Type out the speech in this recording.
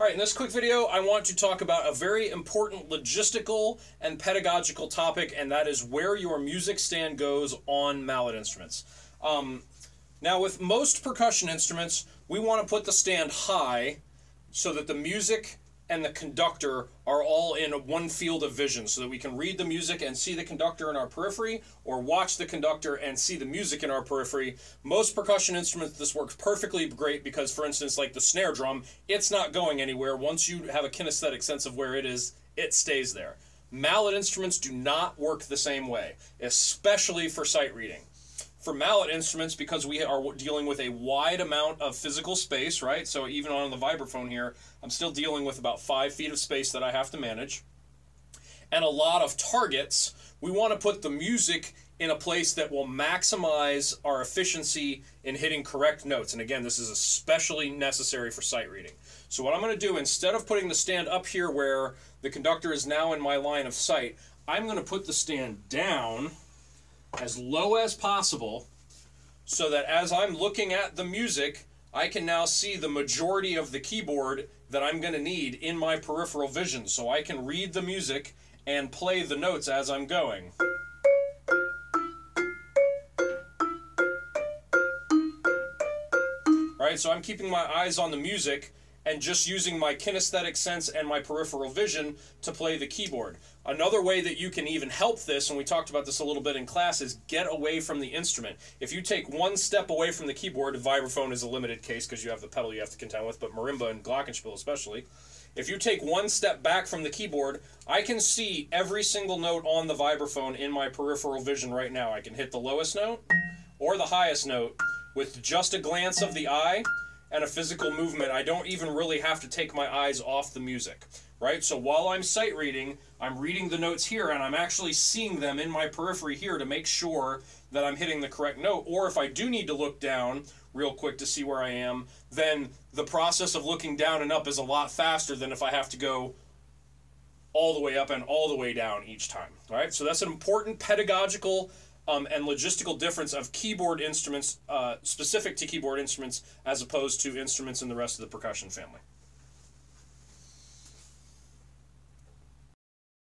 All right, in this quick video, I want to talk about a very important logistical and pedagogical topic, and that is where your music stand goes on mallet instruments. Um, now, with most percussion instruments, we want to put the stand high so that the music and the conductor are all in one field of vision so that we can read the music and see the conductor in our periphery or watch the conductor and see the music in our periphery. Most percussion instruments, this works perfectly great because, for instance, like the snare drum, it's not going anywhere. Once you have a kinesthetic sense of where it is, it stays there. Mallet instruments do not work the same way, especially for sight reading for mallet instruments because we are dealing with a wide amount of physical space, right? So even on the vibraphone here, I'm still dealing with about five feet of space that I have to manage. And a lot of targets, we want to put the music in a place that will maximize our efficiency in hitting correct notes. And again, this is especially necessary for sight reading. So what I'm going to do, instead of putting the stand up here where the conductor is now in my line of sight, I'm going to put the stand down as low as possible so that as I'm looking at the music, I can now see the majority of the keyboard that I'm going to need in my peripheral vision so I can read the music and play the notes as I'm going. Right, so I'm keeping my eyes on the music and just using my kinesthetic sense and my peripheral vision to play the keyboard. Another way that you can even help this, and we talked about this a little bit in class, is get away from the instrument. If you take one step away from the keyboard, vibraphone is a limited case because you have the pedal you have to contend with, but marimba and glockenspiel especially. If you take one step back from the keyboard, I can see every single note on the vibraphone in my peripheral vision right now. I can hit the lowest note or the highest note with just a glance of the eye and a physical movement, I don't even really have to take my eyes off the music, right? So while I'm sight reading, I'm reading the notes here and I'm actually seeing them in my periphery here to make sure that I'm hitting the correct note. Or if I do need to look down real quick to see where I am, then the process of looking down and up is a lot faster than if I have to go all the way up and all the way down each time. All right, so that's an important pedagogical um, and logistical difference of keyboard instruments uh, specific to keyboard instruments as opposed to instruments in the rest of the percussion family.